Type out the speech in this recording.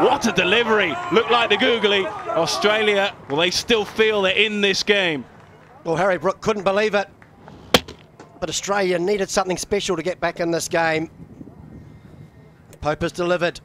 what a delivery. Looked like the googly. Australia, well, they still feel they're in this game. Well, Harry Brook couldn't believe it. But Australia needed something special to get back in this game. Pope has delivered.